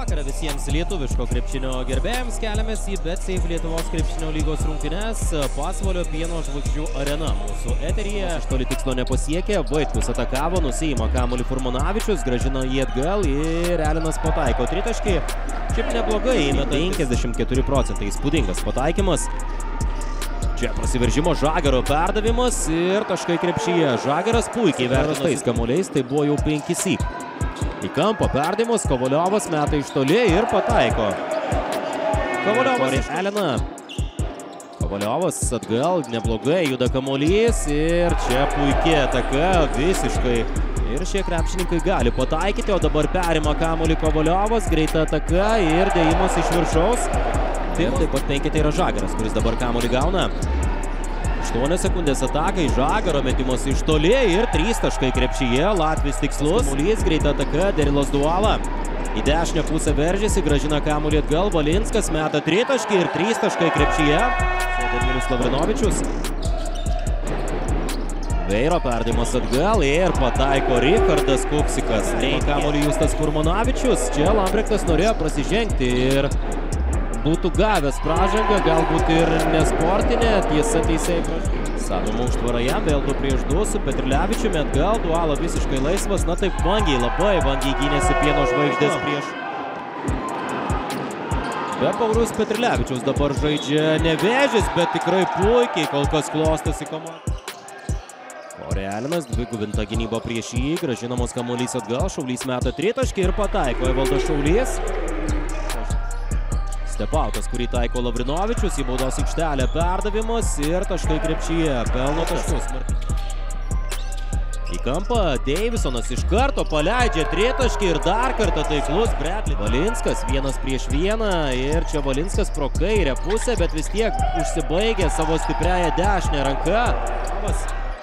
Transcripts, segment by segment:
Vakarą visiems lietuviško krepšinio gerbėjams keliamės į BetSafe Lietuvos krepšinio lygos rungtynes Pasvalio pieno žvaigždžių arena. Mūsų eteryje iš toli tikslo nepasiekė, Vaitkus atakavo, nusijima kamuolį Furmanavičius, gražino jį atgal ir Elinas pataiko tritaškį. Šiaip neblogai įmeta 54 procentai, įspūdingas pataikymas. Čia prasiveržimo Žagaro perdavimas ir taškai krepšyje. Žagaras puikiai vertino tais kamuoliais, tai buvo jau 5 syk. Į kampą perdavimas, Kovaliovas meta iš toli ir pataiko. Kovaliovas iš Elena. Kovaliovas atgal, neblogai juda kamuolys ir čia puikiai ataka visiškai. Ir šie krepšininkai gali pataikyti, o dabar perima kamuolį Kovaliovas, greita ataka ir dėjimas iš viršaus. Ir taip pat penkite yra Žagaras, kuris dabar kamuolį gauna. 8 sekundės atakai, Žagaro metimas iš toli ir 3 taškai krepšyje, Latvis tikslus, kamuolys, greita ataka, Derilas Duala. Į dešinę pusę veržėsi, gražina kamuolį atgal, Valinskas meta 3 taškai ir 3 taškai krepšyje. Danielius Lavrinovičius. Veiro perdavimas atgal ir pataiko Rikardas Kuksikas. Nei kamuolį Justas Furmanavičius, čia Lambrektas norėjo prasižengti ir būtų gavęs pražangą, galbūt ir nesportinė, tiesa teisėjai pražangą. Savimo užtvara jam, vėl 2 prieš 2 su Petrilevičiumi atgal, dualo visiškai laisvas, na taip vangiai, labai vangiai gynėsi pieno žvaigždės prieš. Be Paurus Petrilevičiaus dabar žaidžia nevėžis, bet tikrai puikiai kol kas klostosi komanda. Orealinas, dvigubinta gynyba prieš jį, gražinamos kamuolys atgal, Šaulys meta tritaškį ir pataiko Evaldas Šaulys. Stepautas, kurį taiko Lavrinovičius, į baudos aikštelę perdavimas ir taškai krepšyje, pelno taškus. Į kampą Deivisonas iš karto paleidžia tritaškį ir dar kartą taiklus Bretli. Valinskas vienas prieš vieną ir čia Valinskas pro kairę pusę, bet vis tiek užsibaigė savo stipriąją dešinę ranką.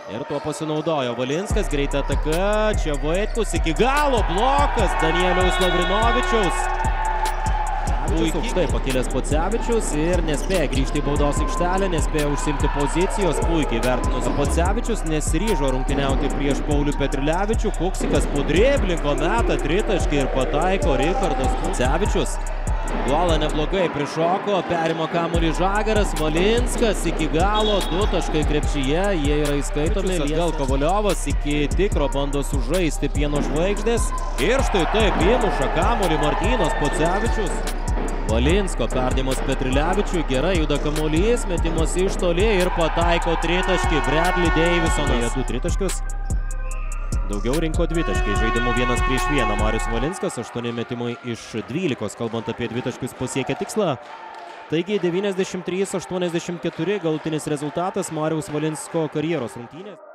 Ir tuo pasinaudojo Valinskas, greita ataka, čia Vaitkus iki galo blokas Danieliaus Lavrinovičiaus. Puikiai aukštai pakilęs Pocevičius ir nespėja grįžti į baudos aikštelę, nespėja užsimti pozicijos, puikiai vertino Pocevičius, nesiryžo rungtyniauti prieš Paulių Petrilevičių, Kuksikas po drėblinko meta tritaškį ir pataiko Rikardas Pocevičius. Duolą neblogai prišoko, perima kamuolį Žagaras, Valinskas iki galo, du taškai krepšyje, jie yra įskaitomi. Atgal Kovaliovas iki tikro bando sužaisti pieno žvaigždės. Ir štai taip įmuša kamuolį Martynas Pocevičius. Valinsko perdimas Petrilevičiui, gerai juda kamuolys, metimas iš toli ir pataiko tritaškį Bradley Davisonas. Jie du tritaškius. Daugiau rinko dvitaškai, žaidimu vienas prieš vieną. Marius Valinskas, aštuoni metimai iš dvylikos, kalbant apie dvitaškius, pasiekė tikslą. Taigi 93-84 galutinis rezultatas Mariaus Valinsko karjeros rungtynės.